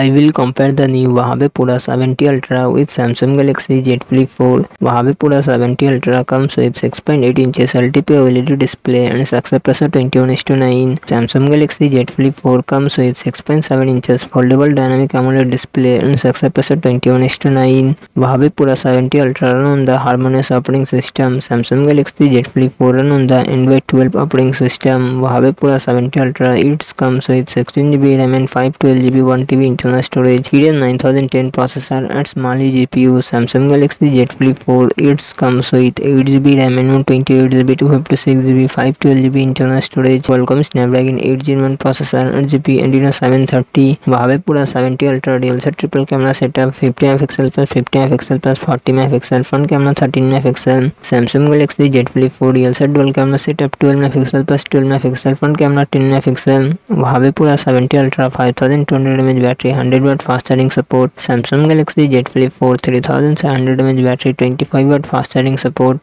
I will compare the new Huawei P70 Ultra with Samsung Galaxy Z Flip 4. Huawei P70 Ultra comes with 6.8 inches LTP OLED display and success pressure 21:9. Samsung Galaxy Z Flip 4 comes with 6.7 inches foldable dynamic AMOLED display and success pressure 21:9. Huawei P70 Ultra run on the harmonious operating system. Samsung Galaxy Z Flip 4 run on the Android 12 operating system. Huawei P70 Ultra comes with 16 GB RAM and 512 GB 1TB internal external storage thousand ten processor and Mali G P U Samsung Galaxy Z Flip four it's comes with eight G B RAM and one twenty eight G B two fifty six G B five twelve G B internal storage welcome Snapdragon eight G one processor and G P एंडीना seven thirty Huawei Pura seventy ultra del से triple camera setup fifty pixel plus fifty pixel plus forty pixel front camera thirteen pixel Samsung Galaxy Z Flip four del से dual camera setup twelve pixel plus twelve pixel front camera ten pixel Huawei Pura seventy ultra five thousand two hundred M H battery 100 watt fast charging support samsung galaxy z flip 4 3700 mAh battery 25 watt fast charging support